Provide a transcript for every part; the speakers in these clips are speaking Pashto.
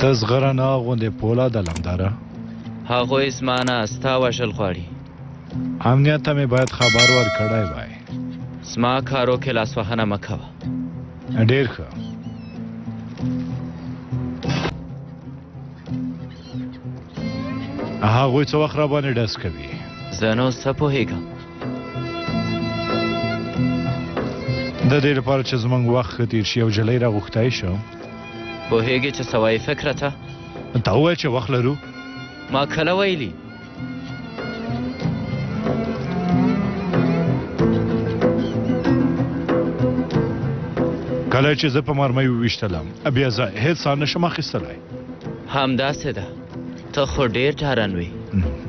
ته زغره نه غوندې پولا د لمداره هغه اسمانه ستا وشل غواړي امنیت ته مې باید خبر ورکړای وای سما کارو کې لاسوهنه مه کوه ډېر ښه هغوی څه وخت را باندې ډس کوي زه نو څه پوهېږم د دې لپاره چې زمونږ وخت ښه تېر شي او جلۍ را غوښتی شو پوهېږې چې څه وایې فکرته تا وویل چې وخت لرو ما کله ویلي کله چې زه په مرمۍ وویشتلم بیا زه هیڅ ساه نشم اخیستلی همداسې ده ته خو ډېر ډارن وې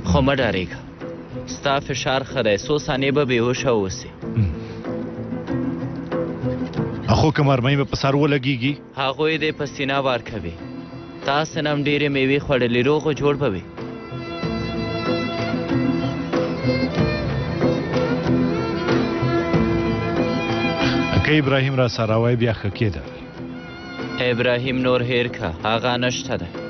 خو مه ډارېږه ستا فشار ښه دی څو ثانیې به بېهوشه اوسې خو که مرمۍ مې په سر ولګېږي هغوی دې په سینه وار کوي تاسو نم ډېرې میوې خوړلې روغ او جوړ به وي که ابراهیم را سره وای بیا ښه کېده ابراهیم نور هیر که هغه نشته ده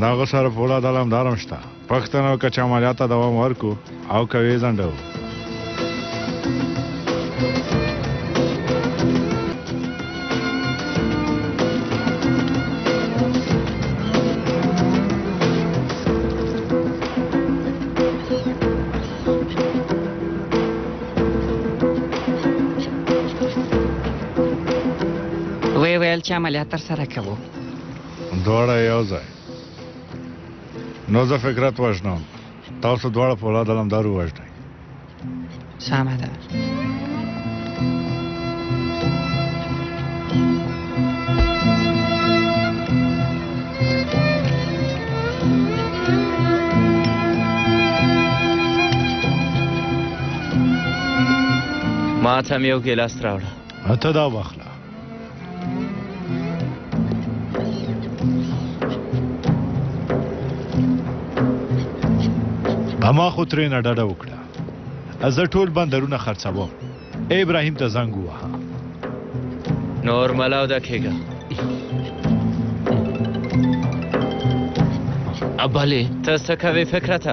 دا غو سره پولا دلم دارم شته پښتنو که چمالیا ته دوام ورکو او کوي ځنډو ویل چې عملیات تر سره کوو دواړه یو ځای نو زه فکرت وژنم تاسو دواړه په اولاد علم دارو وژنئ سمه ده ما ته هم یو ګیلاس راوړه ته دا واخله اما خو ترې نه ډډه وکړه زه ټول بندرونه خرڅوم ابراهیم ته زنګ ووهه نور ملاو دا کېږه ابالې ته څه کوې فکرته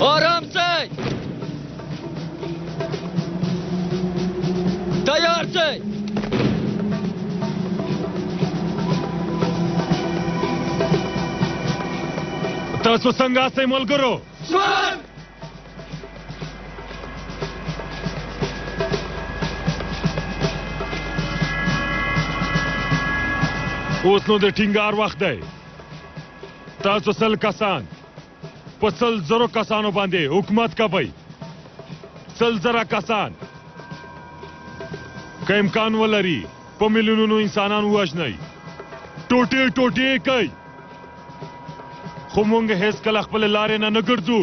آرام سی تیار سی تاسو څنګه سئ ملګرو اوس نو د ټینګار وخت دی تاسو سل کسان په سل زرو کسانو باندې حکومت کوي سل زره کسان که امکان ولري په میلیونونو انسانان ووژنئ ټوټې ټوټې کوي خو مونږ هیڅ کله خپل لارې نه نه ګرځو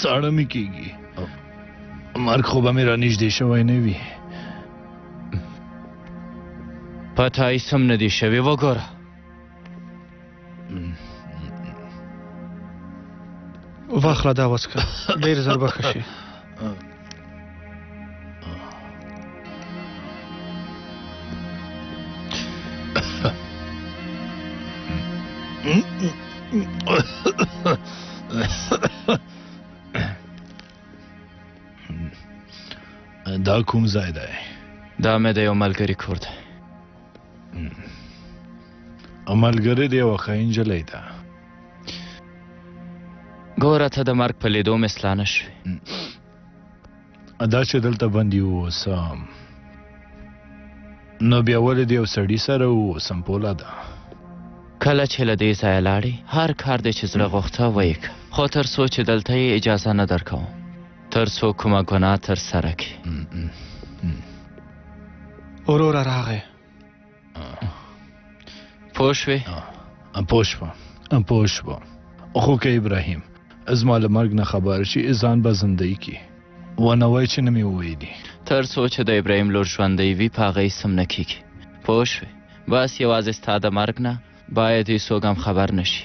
ساړه مې کېږي مرګ خو به مې رانږدې شوی نه وي پته هیڅ هم نه دي شوي وګوره واخله دا وڅکه ډېر زر به ښه شي Mm-hmm. دا کوم ځای دی دا مې د یو ملګري کور دی ملګری دی یوه ښه نجلۍ ده ګوره ته د مرګ په لیدو مې سلانه شوې دا چې دلته بندي اوسم نو بیا ولې د یو سړي سره ووسم پولا ده کله چې له دې ځایه لاړې هر کار دې چې زړه غوښته ویې که خو تر څو چې دلته یې اجازه نه درکوم تر څو کومه ګناه تر سره کړي وروره راغی پوه شوې پوه شوه پوه شوه خو که ابراهیم زما له مرګ نه خبر شي ځان به زندۍ کړي ونه وای چې نه مې وویلي تر څو چې د ابراهیم لور ژوندی وي په هغه یې سم نه کېږي پوه شوې بس یوازې ستا د مرګ نه باید هیڅوک هم خبر نه شي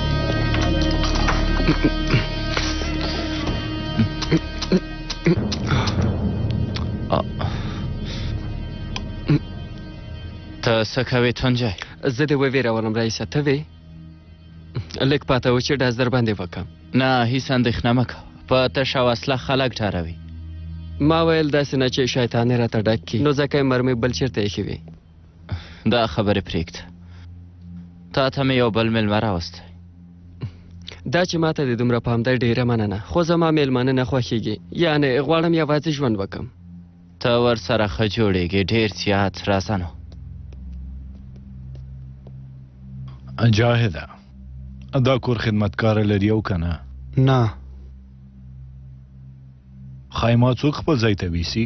ته څه کوې تونجی زه دې وویرولم رئیسه ته وې لږ پاته و چې ډز در باندې وکړم نه هیڅ اندېښنه مه کوه په تشه وسله خلک ډاروي ما ویل داسې نه چې شیطانې راته ډک کړي نو ځکه یې مرمۍ بل چېرته ایښې وي دا خبرې پرېږده تا ته مې یو بل میلمه راوستی دا چې ماته د دومره پام دی ډیره مننه خو زما میلمانه نه خوښیږي یعنی غواړم یوازې ژوند وکم ته ورسره ښه جوړیږي ډیر زیات راځه نو جاهده دا کور خدمتکار لري او کنه نه ښای ما څوک خپل ځای ته ویسی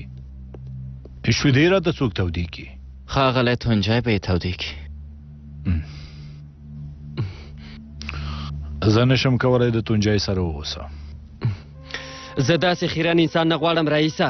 شودې راته څوک تودې کی ښاغلی تونجی به یې تودې کی زه نشم کولای د تونجی سره واوسم زه داسې خیرن انسان نه غواړم رئیسه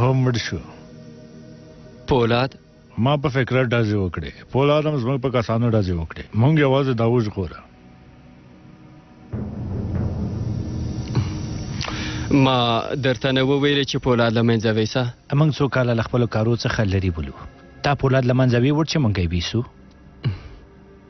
هو مړ شو پولاد ما په فکر ډازې وکړې پولاد هم زموږ په کسانو ډازې وکړې مونږ یوازې دا وژغوره ما درته نه وویل چې پولاد له منځه ویسه موږ څو کاله له خپلو کارو څخه لرې بولو تا پولاد له منځه ویوړ چې موږ یې ویسو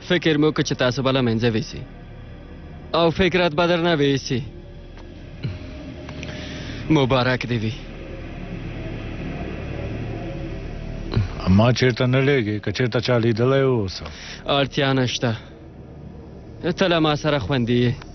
فکر مو که چې تاسو به له منځه ویسي او فکرت به در نه ویسي مبارک دی وي ما چیرته نه لېږې که چیرته چا لیدلی اوسم اړتیا نشته ته له ما سره خوندي یې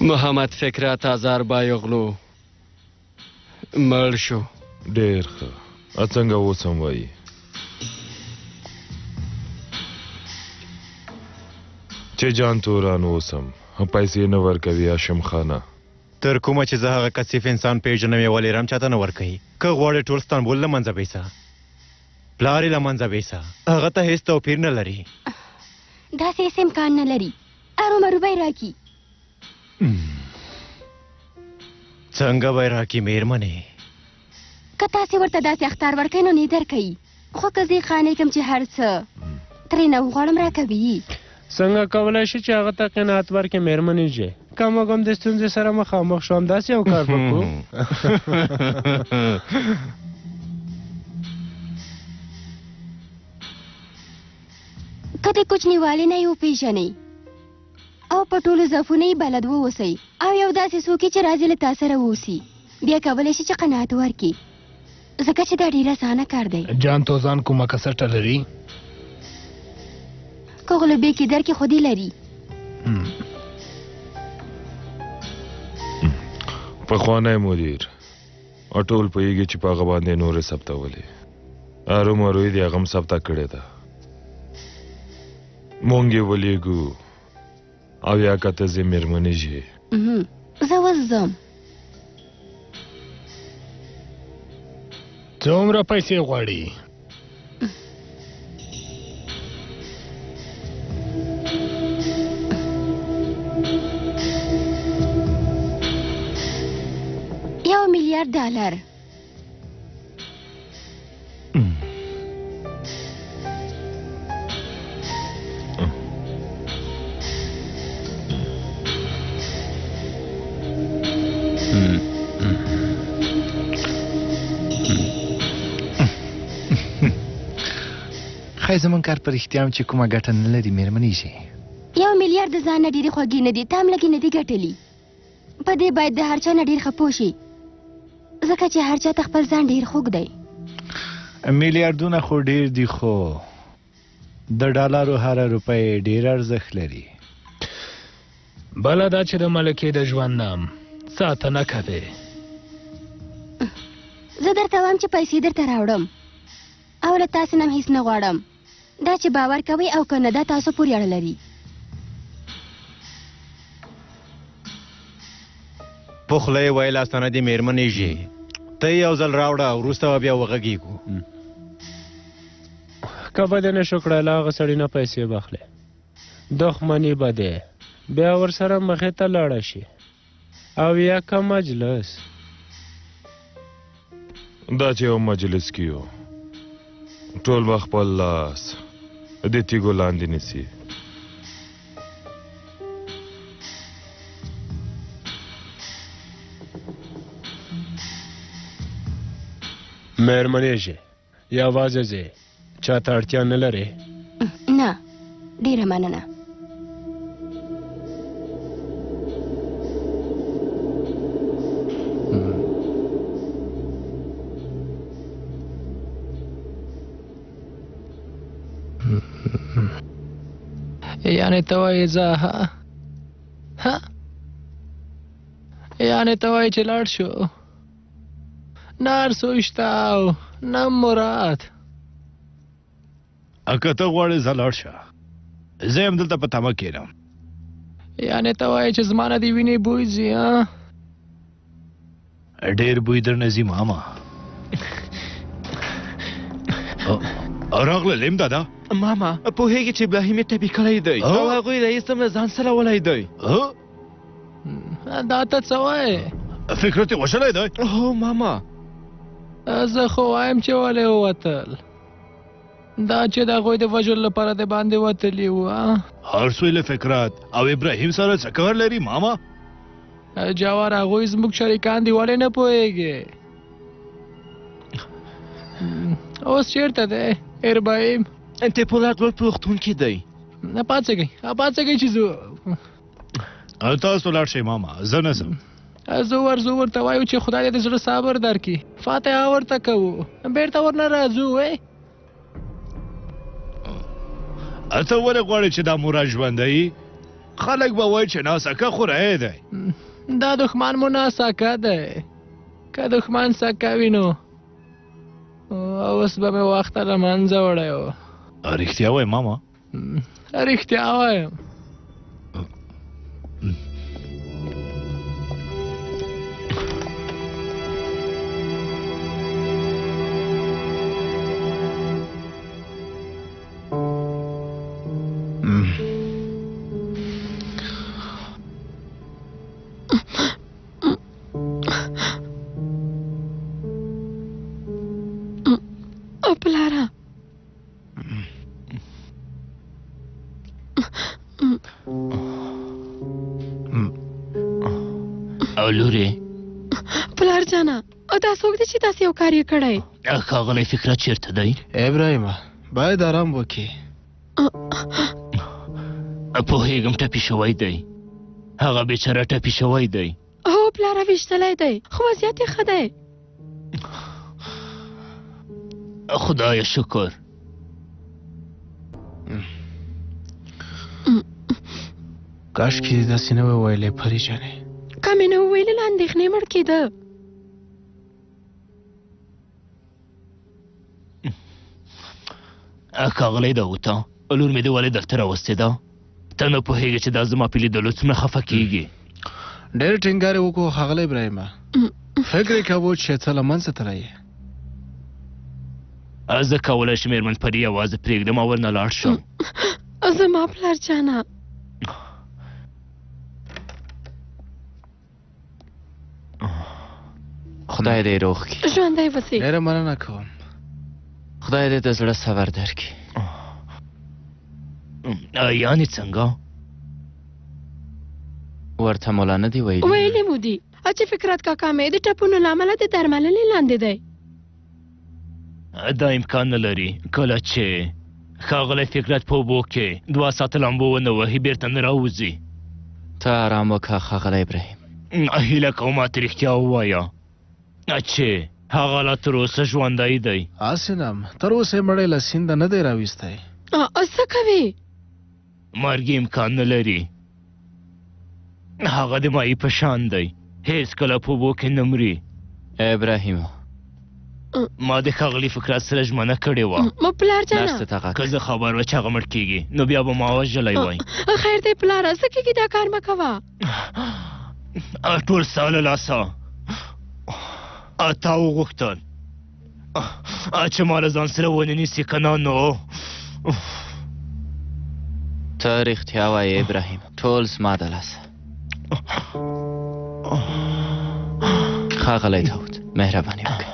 محمد فکرت ازار بایغلو مړ شو ډیر ښه اڅنګه اوس هم وایي چې جان توران اوسم پیسې نه ورکوي هاشم خانه تر کومه چې زه هغه کثیف انسان پیژنم یې ولې رم چاته نه ورکوي که غواړې ټول ستانبول له منځه بیسه پلار یې له منځه ویسه هغه ته هیڅ توپیر نه لري داسې هیڅ امکان نه لري ارومرو به یې راکي څنګه به یې راکي میرمنې که تاسې ورته داسې اختار ورکوئ نو نه یې درکوي خو که زه یې قانع کړم چې هر څه ترې نه وغواړم راکوي څنګه کولای شو چې هغه ته قناعت ورکې مېرمنې جې کم و کم د ستونزې سره مخامخ شو همداسې یو کار وکړو که د کوچنیوالي نه یې وپېژنئ او په ټولو ضعفونو یې بلد واوسئ او یو داسې څوک چې راز یې له تا سره واوسي بیا کولی شي چې قناعت ورکړي ځکه چې دا ډیر اسانه کار دی جان تو ځان کومه کسټه لري کوغله به کې در کې خودي لري په خوانه مدیر اټول په یګه چې په غوان دي نور ثبت ولې ارو مرو دي غم ثبت کړی دا مونږ ولېګو او یا که ته زه میرمنی جی زه وز زم څومره پیسې غواړي یو میلیارد ډالر خای زمون کار پر اختیام چې کومه ګټه نه لري مېرمنې شي یو میلیارد ځان ډېری خوږې نه دي تام لګې نه دي ګټلي په دې باید د هر چا نه ډېر خپو شي ځکه چې هر چا ته خپل ځان ډېر خوږ دی میلیارډونه خو ډېر دي خو د ډالرو هر روپۍ ډېر ارزښت لري بل دا چې د ملکې د ژوند نام ساتنه کوي زه درته وایم چې پیسې درته راوړم او له تاسو نه هیڅ نه غواړم دا چې باور کوي او که نه دا تاسو پورې اړه لري په خوله یې ویل استانه دې مېرمنې ژې ته یې یو ځل راوړه وروسته به بیا وغږېږو که به دې نه شو کړی له هغه سړي نه پیسې به اخلې دښمني به دی بیا ورسره مخې ته لاړه شي او یا که مجلس دا چې یو مجلس کې یو ټول به خپل لاس د تیږو لاندې نیسي مېرمنې ژې یوازې ځې چا ته اړتیا نه لرې نه ډیره مننه یعنی ته وایې زه ها یعنی ته وایې چې لاړ شو نار سوشتاو نم مراد اکه ته غواړې زلاړ شه زه هم دلته په تمه کېنم یعنی ته وایې چې زما نه دې وینې بوی ځي ډېر بوی درنه ځي ماما راغله لیم دادا ماما پوهېږي چې ابراهیم یې ټپي کړی دی او هغوی رئیس هم له ځان سره ولی دی دا ته څه وایې فکرت یې وژلی دی هو ماما زه خو وایم چې ولې ووتل دا چې د هغوی د وژلو لپاره د باندې وتلي وو هر څوی له فکرت او ابراهیم سره څه کار لري ماما جوار هغوی زموږ شریکان دي ولې نه پوهېږې اوس چیرته دی اربایم انتپولات ورپوښتونکي دی نه پاتېږي پاتېږي چې زه تاسو لاړ شئ ماما زه نه ځم زه ورځو ورته وایو چې خدای دې د زړه صبر درکړي فاتحه ورته کوو بیرته ورنه راځو وای اته ولې غواړي چې دا مورا ژوندۍ خلک به وایي چې ناسکه خورای دی دا دښمن مو ناسکه دی که دښمن سکه وینو اوس به مې وخت له منځه وړی و رښتیا وای ماما رښتیا وایم پلارا او لورې پلار جانا او دا څوک دی چې تاسو یو کار یې کړی ښاغلی فکرت چیرته دی ابراهیمه باید آرام وکړي پوهېږم ټپي شوی دی هغه بیچاره ټپي شوی دی هو پلاره ویشتلی دی خو وضعیت یې ښه دی خدایه شکر کاش کې دې داسې نه وای ویلی پري جانې که مې نه وویلل اندېښنې مړ کېده ښاغلی داوتا لور مې دې ولې درته راوستې ده ته نه پوهېږې چې دا زما په لیدلو څومره خفه کېږي ډېر ټینګار یې وکړو ښاغلی ابراهیمه فکر یې کاوه چې څه له منځه تللی یې زه کولی شم مېرمن پري یوازې پرېږدم او ورنه لاړ شم زما پلار جانه خدای دې روغ کړي ژوندی وسې ډېره مننه کوم خدای دې د زړه صبر درکړي یعنې څنګه ورته مولا نه دی ویلي ویلي مو دي چې فکرات کاکا مې د ټپونو له امله د درملنې لاندې دی دا امکان نه لري، کله چې ښاغلی فکرت په اوبو کې دوه ساعته لامبو ونه وهي، بېرته نه راوځي. ته ارام وکړه ښاغلی ابراهیم. هیله کوم ماته رښتیا ووایه چې هغه لا تر اوسه ژوندی دی. اسلم، تر اوسه یې مړی له سینده نه دی راویستی. څه کوې؟ مرګ یې امکان نه لري هغه د مایي په شان دی هېڅکله په اوبو کې نه مري ابراهیمه ما د ښاغلي فکرات سره ژمنه کړې وه مو پلار جانه نرس ته ته غږ که کړه. زه خبر وه چې هغه مړ کېږي نو بیا به ما وژلی وای خیر دی پلاره څه کېږي دا کار مه کوه ټول ستا له لاسه تا وغوښتل چې ما له ځان سره ونه نیسي که نه نو ته رښتیا وایې ابراهیم ټول زما د لاسه ښاغلی داود مهرباني وکړه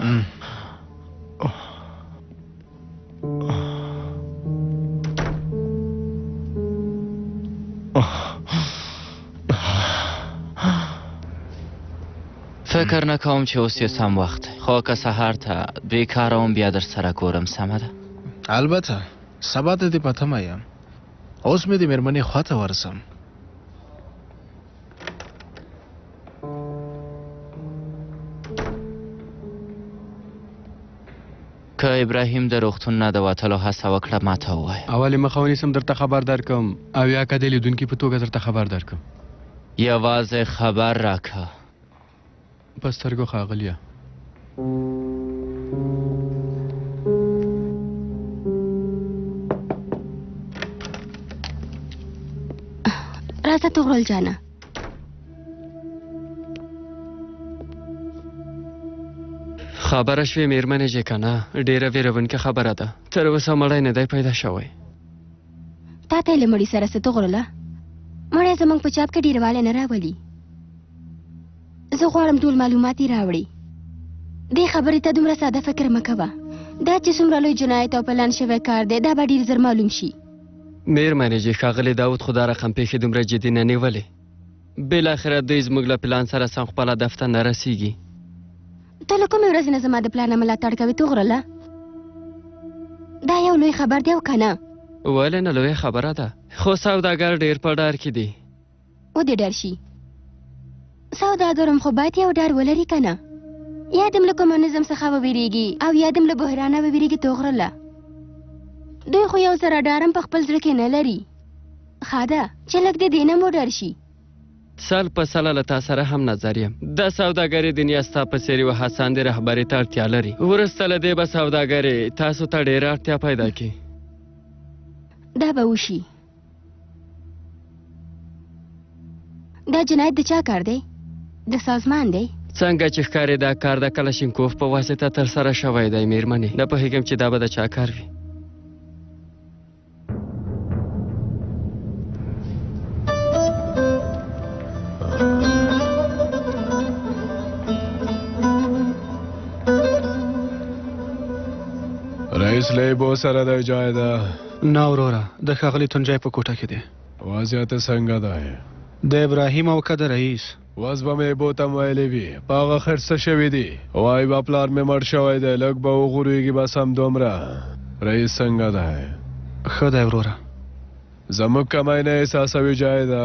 Oh. فکر نه کوم چې اوس یې سم وخت دی خو که سهار ته دوی کاروم بیا در سره ګورم سمه ده البته سبا ته دې په تمه یم اوس مې د مېرمنې خوا ته ورسم که ابراهیم د روغتون نه د وتلو هڅه وکړه ماته ووایه. اول یې مخه ونیسم درته خبر درکړم او یا که د لیدونکي په توګه درته خبر درکړم. یوازې خبر راکړه. په سترګو ښاغلیه. راځه طغرل جانه. خبره شوې میرمنې جې کنه ډیره ویرونکې خبره ده تر اوسه مړی نه دی پیدا شوی تا ته له مړي سره څه تغرله مړی زمونږ په چاپ کې ډیرواله نه راولي زه غواړم ټول معلومات یې راوړي دې خبرې ته دومره ساده فکر مه کوه دا چې څومره لوی جنایت او پلان شوی کار دی دا به ډیر زر معلوم شي مېرمنې جي ښاغلی داود خو دا رقم پېښې دومره جدي نه نیولې بالاخره دوی زموږ له پلان سره سم خپل هدف ته نه رسیږي ته له کومې ورځې نه زما د پلان ملاتړ کوې توغرله دا یو لوی خبر دی او که نه ولې نه لوی خبره ده خو سوداګر ډېر په ډار کې دي و دې ډر شي سوداګرم خو باید یو ډار ولري که نه یا دم له کمونیزم څخه وویریږي او یا دم له بحرانه وویریږي توغرله دوی خو یو سره ډارم په خپل زړه کې نه لري ښه ده چې لږ دې دینه مو ډر شي سل په سله له تا سره هم نظر یم د سوداګري دنیا ستا په څېر یوه هڅاندې رهبري ته اړتیا لري وروسته له دې به سوداګرې تاسو ته ډېره اړتیا پیدا کړي دا به وشي دا جنایت د چا کار دی د سازمان دی څنګه چې ښکارې دا کار د کلشینکوف په واسطه تر سره شوی دی میرمنې نه پوهېږم چې دا به د چا کار وي رئیس لیبو سره د جای ده نه وروره د ښاغلی تنجای په کوټه کې دی. وضعیت څنګه دی؟ د ابراهیم او که د رئیس؟ وس به مې بوتم ویلې وي په هغه خیر څه شوي دي وایي به پلار مې مړ شوی دی لږ به وغورېږي بس همدومره رئیس څنګه دی ښه دی وروره زموږ کمی نه احساسوي جای ده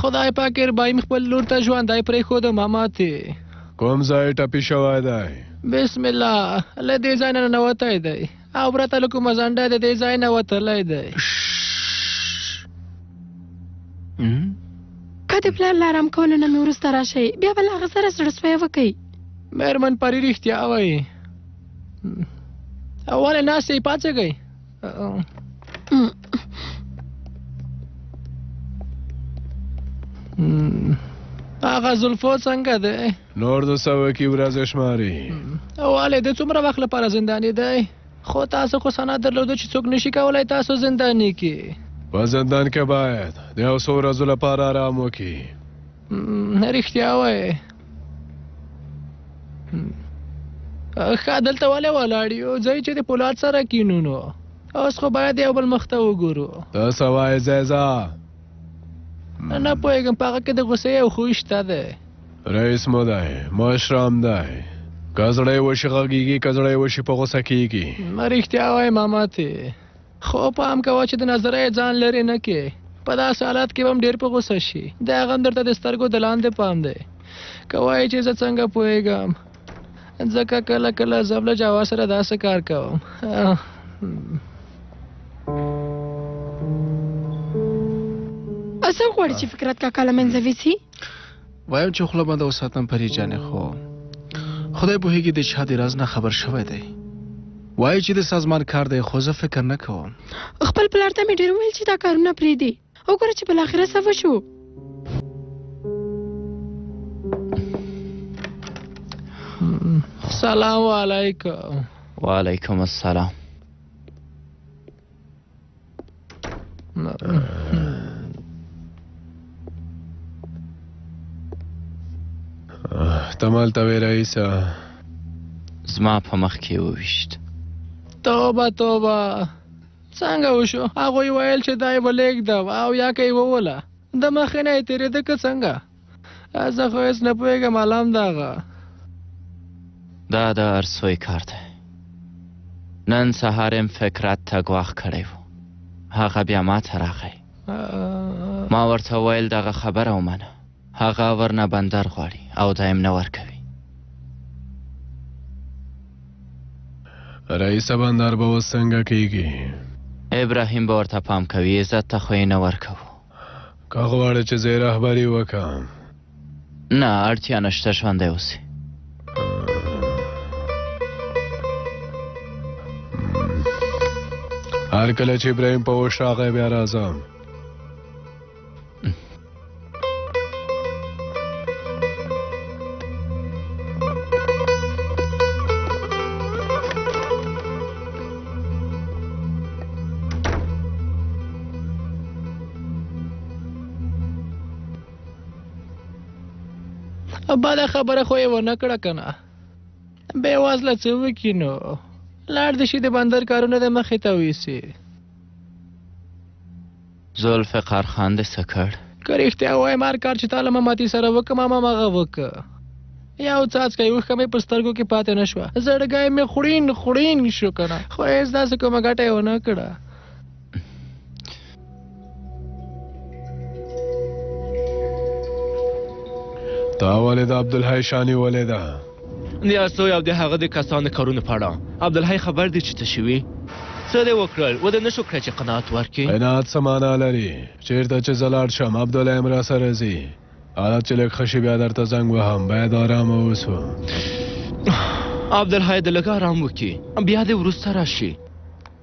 خدای پاک اربایم خپل لور ته ژوندای پرېښود ماماتې کوم ځای ټپي شوی دی بسم الله له دې ځای نه ننوتی دی او پرته له کومه ځنډه د دې ځای نه وتلی دی که د پلار له ارام کولو نه مې وروسته راشئ بیا به له هغه سره زړه سوی وکئ مېرمن پري رښتیا وایي ولې ناست یې پاڅېږئ هغه زلفو څنګه دی نور د سوه کې ورځ شماري والي د څومره وخت لپاره زنداني دی خو تاسو خو سند درلود چې څوک نشي کولای تاسو زنداني کی په زندان کې باید د یو څو ورځو لپاره آرام وکړي نه رښتیا وایې ښه دلته ولې ولاړ یو ځای چې د پولاد سره کینو نو اوس خو باید یو بل مخ ته وګورو ته څه وایې زیزا نه پوهېږم په هغه کې د غوسې یو خوی شته دی رئیس مو دی مشرام دی که زړی وشي غږیږي که زړی وشي په غوسه کیږي رښتیا وایې ماما تې خو پام کوه چې د نظره یې ځان لرې نه کې په داسې حالات کې به هم ډېر په غوسه شي د هغه هم درته د سترګو د لاندې پام دی که وایي چې زه څنګه پوهېږم ځکه کله کله زه له جاوا سره داسې کار کوم څه غواړي چې فکرت کاکا له منځه ویسي وایم چې خوله بنده وساتم پری جانې خو خدای پوهیږي د چا د راز نه خبر شوی دی وایي چې د سازمان کار دی خو زه فکر نه کوم خپل پلار ته مې ډېر ویل چې دا کارونه پرېږدي وګوره چې بالاخره څه وشو سلام علیکم وعلیکم السلام تمال ته وی رئیس زما په مخ کې وویشت توبه توبه څنګه وشو هغوی ویل چې دا یې ولېږده او یا که یې ووله د مخې نه یې تېرېده که څنګه زه خو هېڅ نه پوهېږم الله هم دغه دا د ارسوی کار دی نن سهار یم فکرت ته ګواښ کړی و هغه بیا ما ته راغی ما ورته ویل دغه خبره ومنه هغه ورنه بندر غواړي او دا یې نه ورکوي رئیسه بندر به اوس څنګه کیږي ابراهیم به ورته پام کوي عزت ته خو یې نه ورکوو که غواړې چې زه رهبري وکم نه اړتیا نشته ژوندی اوسې هر کله چې ابراهیم په وش راغی بیا راځم بله خبره خو یې ونه کړه که نه بې وزله څه وکړي نو لاړ دې شي د بندر کارونه د مخې ته ویسي ذوالفقار خان دې څه کړ؟ که رښتیا ووایم هر کار چې تا له مماتي سره وکم امام هغه وکه یو څاڅکی اوښکه مې پر سترګو کې پاتې نه شوه زړګی مې خړین خړین شو که نه خو هېڅ داسې کومه ګټه یې ونه کړه تا ولې د عبدالحی شاني ولې ده د استوی او د هغه د کسان د کارونو په اړه عبدالحی خبر دی چې څه شوي؟ څه دې وکړل؟ وده نشو کړای چې قناعت ورکړي؟ قناعت څه معنا لري؟ چېرته چې زه لاړ شم عبدالحی هم راسره ځي. حالت چې لږ ښه شي بیا درته زنګ وهم، باید آرامه اوسو. عبدالحی د لږ آرام وکړي بیا دې وروسته راشي.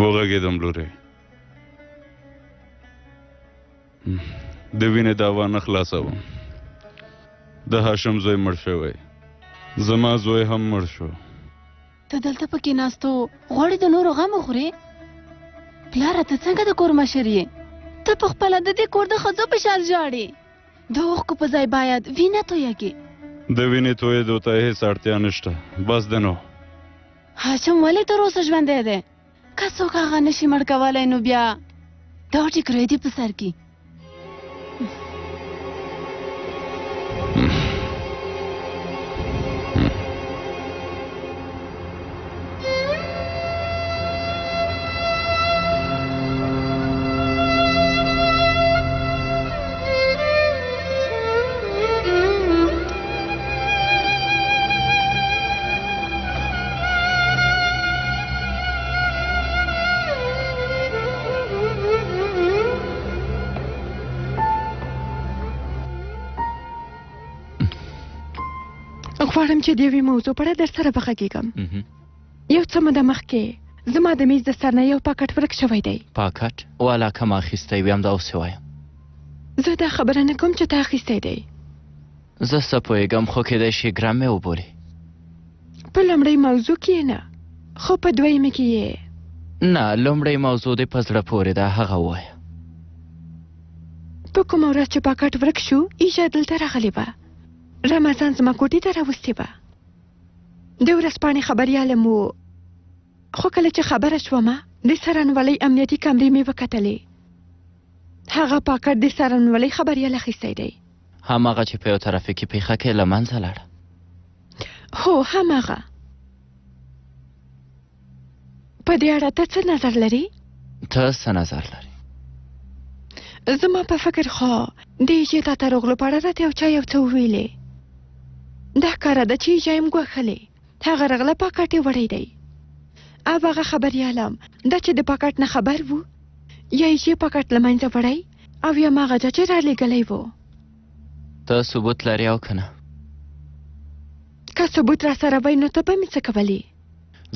وغږېدم لورې د وینې داوا نه خلاصوم د هاشم زوی مړ شوی زما زوی هم مړ شو ته دلته پکې ناستو غواړې د نورو غم وخورې پلاره ته څنګه د کور مشر یې ته په خپله د دې کور د ښځو په شان ژاړې د اوښکو په ځای باید وینه تویه کې د وینې تویېدو ته هېڅ اړتیا نشته بس د نو هاشم ولې تر اوسه ژوندی دی که څوک هغه نشي مړ کولی نو بیا دا ټیکری دې په سر کې غواړم چې د یوې موضوع په اړه درسره په غږېږم یو څه موده مخکې زما د میز د سر نه یو پاکټ ورک شوی دی پاکټ والا کم اخیستی وي همدا اوس یې وایم زه دا خبره نه کوم چې تا اخیستی دی زه څه پوهېږم خو کېدای شي ګرم مې وبولي په لومړۍ موضوع کې یې نه خو په دویمې کې یې نه لومړۍ موضوع دې په زړه پورې ده هغه ووایه په کومه ورځ چې پاکټ ورک شو ایشا دلته راغلې وه رمضان زما کوټې ته راوستې وه د ورځپاڼې خبریالم و خو کله چې خبره شومه د څرنولۍ امنیتي کمرې مې وکتلې هغه پاکټ د سرنولۍ خبریال اخیستی دی هماغه چې په یو ترافیکي پیښه کې له منځه لاړ هو هماغه په دې اړه ته څه نظر لري ته څه نظر لري زما په فکر خو د یې تا تروغلو په اړه راته یو چا یو څه ویلې دا کار ده چې یې یم ګوښلې هغه رغله پاکټ یې وړی دی او هغه خبریالام دا چې د پاکټ نه خبر وو یا یې چې پاکټ له منځه وړی او یا ماغه چا چې رالیږلی وو ته ثبوت لرې او که نه که ثبوت را سره وای نو ته به مې څه کولی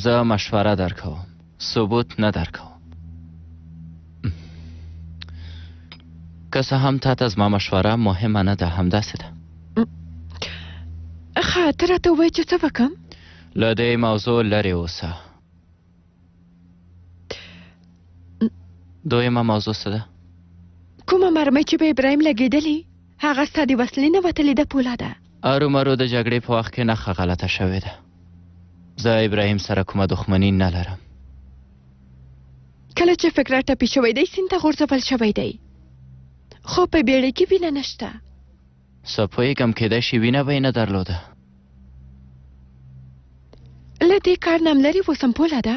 زه مشوره درکوم ثبوت نه درکوم که څه هم تا ته زما مشوره مهمه نه ده همداسې ده ښه ته راته ووایه چې څه وکړم له دې موضوع لرې اوسه دویمه موضوع څه ده کومه مرمۍ چې به ابراهیم لګېدلی هغه ستا د وسلې نه وتلې ده پولاده. ارومرو د جګړې په وخت کې نښه غلطه شوې ده. زه ابراهیم سره کومه دښمني نه لرم. کله چې فکرا ټپي شوی دی سیند ته غورځول شوی دی خو په بیړې کې وینه نشته څه پوهېږم کېدای شي وینه به یې نه درلوده له دې کار ناملرې اوسم پوله ده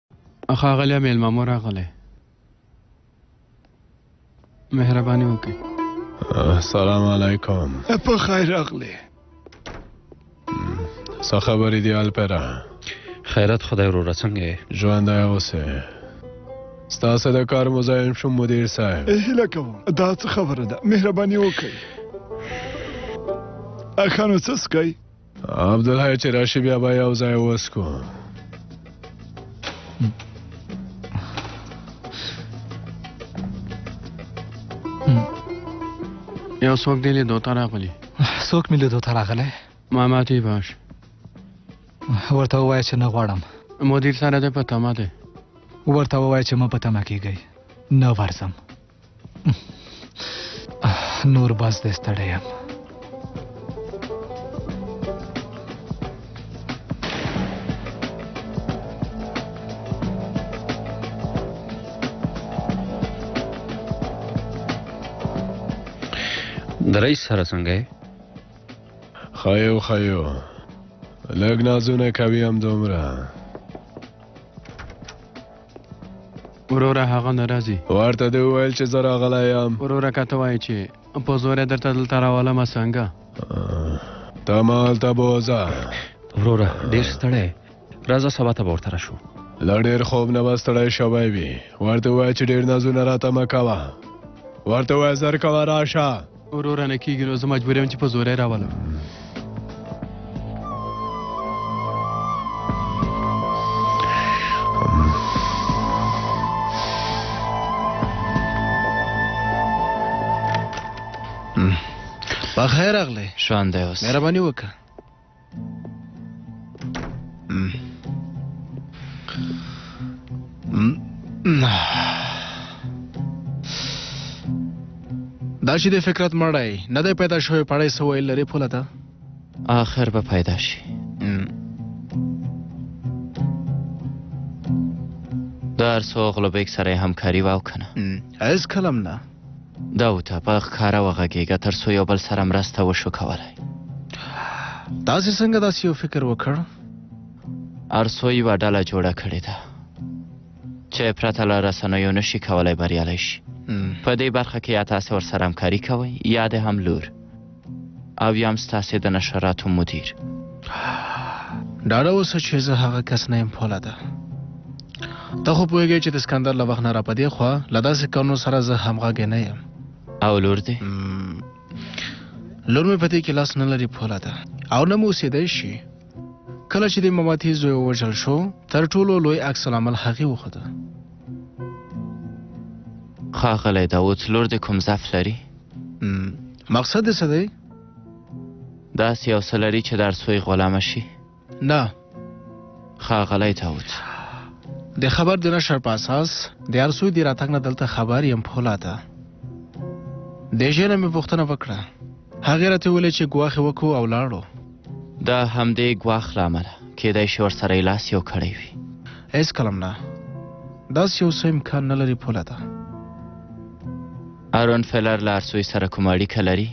ښاغلیه میلمه مو راغلی مهرباني وکړئ سلام علیکم په خیر راغلی څه خبرې دی الپرا خیرت خدای وروره څنګه یې ژوندی اوسې ستاسو د کار مزاحم شوم مدیر صاحب هیله کوم دا څه خبره ده مهرباني وکړئ اخانو څه سکئ عبدالحی چې راشي بیا به یو ځای وسکو یو څوک دی لیدو ته راغلی څوک مې لیدو ته راغلی ماما تی باش ورته ووایه چې نه غواړم مدیر سره دی په تمه دی ورته ووایه چې مه په تمه کېږئ نه ورځم نور بس دې ستړی یم د رئیس سره څنګه یې خایو خایو لږ نازونه کوي هم دومره وروره هغه نه راځي ورته دی وویل چې زه راغلی یم وروره که ته وایې چې په زور یې درته دلته راولمه څنګه ته ما هلته بوځه وروره ډېر ستړی راځه سبا ته به ورته راشو له ډېر خوب نه به ستړی شوی وي ورته ووایه چې ډېر نازونه راته مه کوه ورته وایه زر کوه راشه وروره نه کیږي نو زه مجبور یم چې په زوره راولم په خیر اغله شان دی اوس مهرباني وکړه دا چې د فکرت مړای نه دی پیدا شوی پړای سوې لري پوله تا آخر به پیدا شي در سو غلبیک سره همکاری واو کنه از کلم نه داو ته په ښکاره وغږېږه تر څو یو بل سره مرسته وشو کولای تاسو څنګه داسې یو فکر وکړ ارسو یوه ډله جوړه کړې ده چې پرته له رسنیو نشي کولای بریالی شي په دې برخه کې یا تاسو ورسره همکاري کوئ یا د هم لور او یام ستاسې د نشراتو مدیر ډاډه اوسه چې زه هغه کس نه یم پوله ده ته خو پوهېږې چې د سکندر له وخت نه را په دې خوا له داسې کانو سره زه همغږی نه یم او لور دې لور مې په دې کې لاس نه لري پوله ده او نه مو اوسېدی شي کله چې د مماتي زوی ووژل شو تر ټولو لوی عکس العمل هغې وښوده ښاغلی داود لور دې کوم ضعف لري مقصد څه دی داسې یو څه لري چې د ارسوی غلامه شي نه ښاغلی تاوت د خبر د نشر په اساس د ارسوی د راتګ نه دلته خبر یم پولاده د ژنه مې پوښتنه وکړه هغې راته وویل چې ګواښ وکړو او لاړو دا همدې ګواښ له امله کېدای شي ورسره یې لاس یو کړی وي هېڅ کلم نه داسې یو څه امکان نه لري پوله ده ارون فلر له ارسوی سره کوم اړیکه لري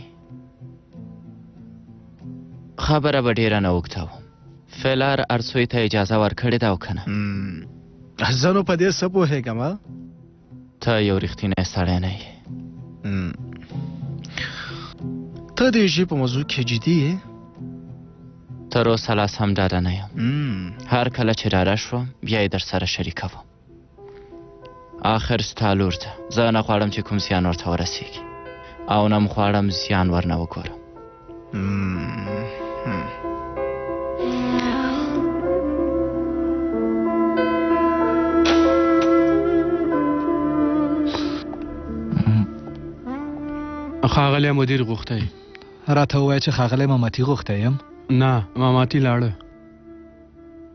خبره به ډیره نه وکتاو فلر ارسوی ته اجازه ورکړې دا وکنه زنو په دې سپو هګم ته یو رښتینی سړی نه یې ته دې شي په موضوع کې جدي یې تر اوسه لا سم ډاډه نه یم هر کله چې ډاډه شوم بیا یې در سره شریکوم آخر ستا لور ده زه نه غواړم چې کوم زیان ورته ورسیږي او نه هم غواړم زیان ورنه وګورم خاغلی مدیر غوښتی راته ووایه چې خاغلی ماماتي غوښتی یم نه ماماتي لاړه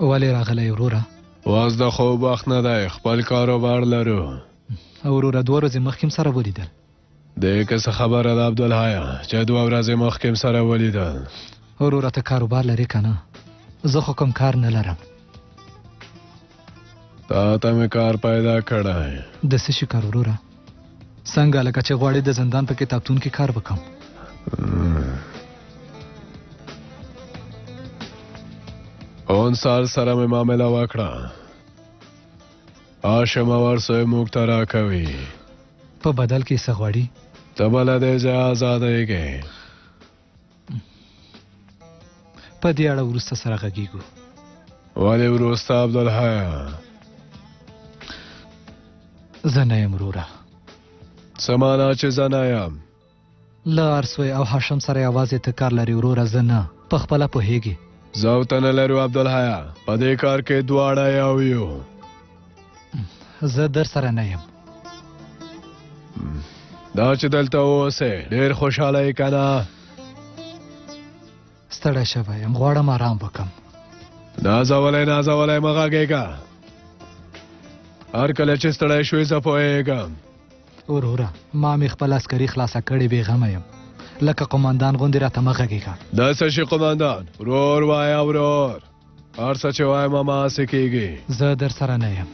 ولی راغلی وروره واز د خوب وخت نه دی خپل کاروبار لرو او وروره دوه ورځې مخکې هم سره ولیدل د که څه خبره ده عبدالحیا چې دوه ورځې مخکې هم سره ولیدل وروره ته کاروبار لرې که نه زه خو کوم کار نه لرم تا ته مې کار پیدا کړی د څه شي کار وروره څنګه لکه چې غواړي د زندان په کتابتون کې کار وکم اون سال سره مې معاملې وکړه آشم اور سوی موږ ته راکوي په بدل کې څه غواړي ته بل دې ځای آزادېږې په دې اړه وروسته سره غږیږو ولې وروسته عبدالحیا زه نه یم وروره څه معنا چې زه نه یم له ارسوی او هاشم سره یوازې ته کار لري وروره زه نه په خپله پوهیږي زه او ته نه لرو عبدالحیا په دې کار کې دواړه یو یو زه در سره نه یم دا چې دلته اوسې ډېر خوشاله یې که نه ستړی شوی یم غواړم آرام وکم نازولی نازولی مه غږېږه هر کله چې ستړی شوې زه پوهېږم وروره ما مې خپل عسکري خلاصه کړې بېغمه یم لکه قوماندان غوندې راته مه غږېږه دا څه شي قوماندان ورور وایه ورور ارسه چې وای ماما سې کېږي زه در سره نه یم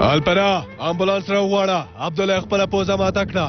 الپرا امبولانس را وغواړه عبد الله خپل پوزه ماته کړه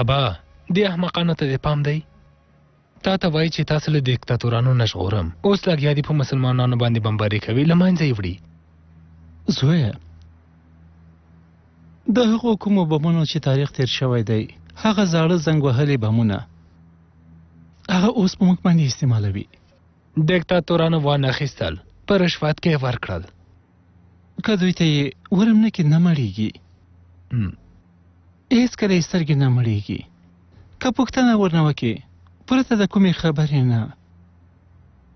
ابا دې احمقانو ته دې پام دی تا ته وایي چې تاسو له دیکتاتورانو نه ژغورم اوس لګیا دي په مسلمانانو باندې بمباري کوي له منځه یې وړي زویه د هغو کومو بمونو چې تاریخ تیر شوی دی هغه زاړه زنګ وهلي بمونه هغه اوس په موږ باندې استعمالوي دیکتاتورانو وانه خیستل پر رشوت کې ورکړل که دوی ته یې ورم نه کې نه مړېږي هېڅ کله یې سترګې نه مړېږي که پوښتنه ورنه وکې پرته د کومې خبرې نه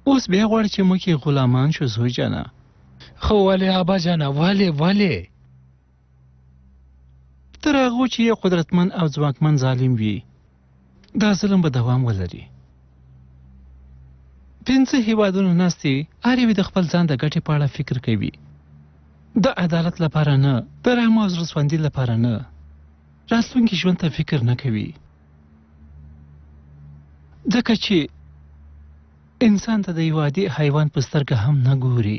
اوس بیا غواړي چې موږ یې غلامان شو زوی جانه خو ولې ابا جانه ولې ولې تر هغه چې یو قدرتمن او ځواکمن ظالم وي دا ظلم به دوام ولري پنځه هیوادونه ناستي هر یو د خپل ځان د ګټې په اړه فکر کوي د عدالت لپاره نه د رحم او زړهسواندي لپاره نه راتلونکي ژوند ته فکر نه کوي ځکه چې انسان ته د یو عادي حیوان په سترګه هم نه ګوري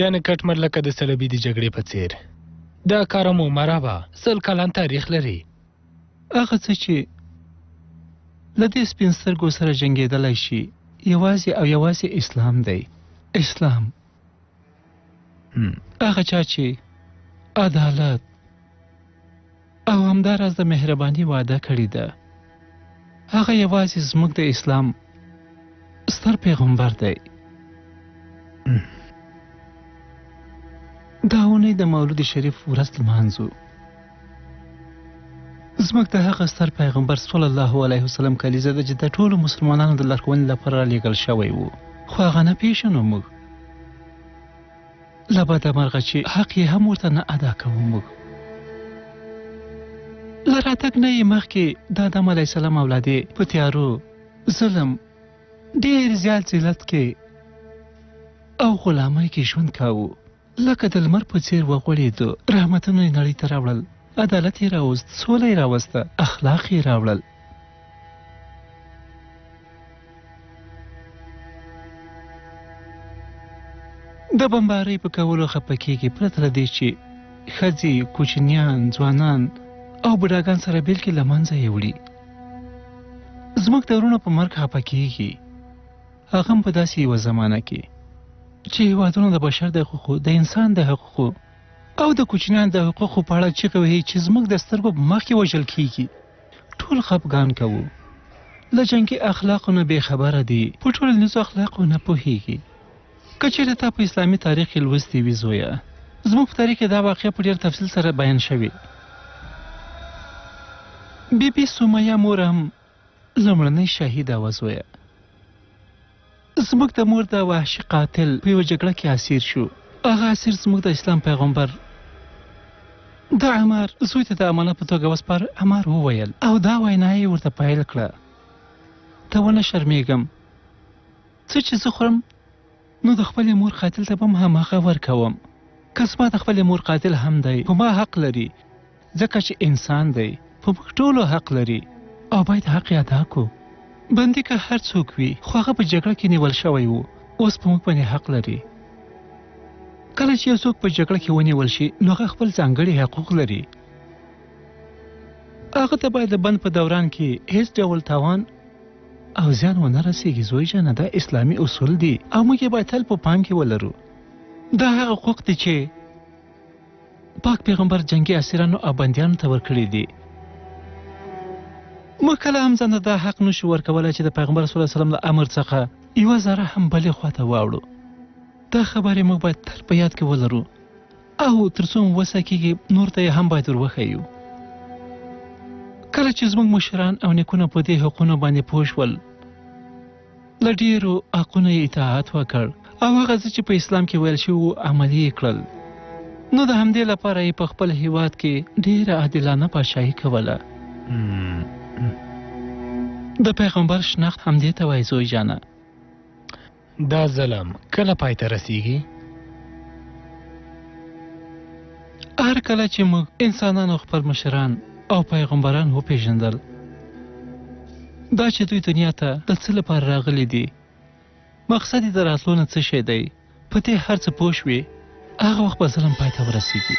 یعنې کټمر لکه د صلبي د جګړې په څېر. دا کارا مو مرابا سل کلن تاریخ لري. هغه څه چې له دې سپین سترګو سره جنګېدلای شي یوازې او یوازې اسلام دی. اسلام. هغه چا چې عدالت. او همدا راز د مهرباني وعده کړې ده هغه یوازې زموږ د اسلام ستر پیغمبر دی دا اونۍ د مولود شریف ورځ لمانځو زموږ د هغه ستر پیغمبر صلی الله علیه وسلم کلیزه ده چې د ټولو مسلمانانو د لارښوونې لپاره رالیږل شوی و خو هغه نه پیژنو موږ له بده مرغه چې حق یې هم ورته نه ادا کوو موږ له راتګ نه یې مخکې د آدم علیه السلام اولادې په تیارو ظلم ډېر زیات ذلت کې او غلامۍ کې ژوند کاوه لکه د لمر په څیر وغوړېدو رحمتونه یې نړۍ ته راوړل عدالت یې راوست سوله یې راوسته اخلاق یې راوړل د بمبارۍ په کولو خپه کېږي پرته له دې چې ښځې کوچنیان ځوانان او بډاګان سره بیل کې له منځه یې وړي زموږ د وروڼو په مرګ خپه کېږي هغه هم په داسې یوه زمانه کې چې هېوادونه د بشر د حقوقو د انسان د حقوقو او د کوچنیان د حقوقو په اړه چیغې وهي چې زموږ د سترګو په مخکې وژل کېږي ټول خپګان کوو له جنګي اخلاقو نه بې خبره دي په ټولنیزو اخلاقو نه پوهیږي که چیرې تا په اسلامي تاریخ کې لوستي وي زویه زموږ په تاریخ کې دا واقعه په ډیر تفصیل سره بیان شوې بی بی سمیه مور هم لومړنۍ شهیده وه زویه زموږ د مور د وحشي قاتل په یو جګړه کې اسیر شو هغه اسیر زموږ د اسلام پیغمبر د عمر زوی ته د امانت په توګه وسپار عمر وویل او دا وینا یې ورته پیل کړه ته ونه شرمېږم څه چې زه خورم نو د خپلې مور قاتل ته به هم هماغه ورکوم که زما د خپلې مور قاتل هم دی په ما حق لري ځکه چې انسان دی په موږ ټولو حق لري او باید حق یې ادا کو بندي که هر څوک وي خو هغه په جګړه کې نیول شوی وو اوس په موږ باندې حق لري کله چې یو څوک په جګړه کې ونیول شي نو هغه خپل ځانګړي حقوق لري هغه ته باید د بند په دوران کې هیڅ ډول تاوان او زیان ونه رسیږي زوی جانه دا اسلامي اصول دي او موږ یې باید تل په پام کې ولرو دا هغه حقوق دي چې پاک پیغمبر جنگي اسیرانو او بندیانو ته ورکړي دي موږ کله هم ځان ته دا حق نشو ورکولای چې د پیغمبر صلی الله علیه وسلم له امر څخه یوه ذره هم بلې خوا ته واوړو دا خبرې موږ باید تل په یاد کې ولرو او تر څو وسه کېږي نور ته یې هم باید وروښیو کله چې زموږ مشران او نیکونه په دې حقونو باندې پوه شول له ډیرو حقونو یې اطاعت وکړ او هغه څه چې په اسلام کې ویل شوي وو عملي یې کړل نو د همدې لپاره یې په خپل هیواد کې ډیره عادلانه پاشاهي کوله د پیغمبر شناخت همدې ته وایي زوی جانه دا ظلم کله پای ته رسیږي هر کله چې موږ انسانانو خپل مشران او پیغمبران وپیژندل دا چې دوی دنیا ته د څه لپاره راغلي دي مقصد یې د راتلو نه څه شی دی په دې هر څه پوه شوې هغه وخت به ظلم پای ته ورسېږي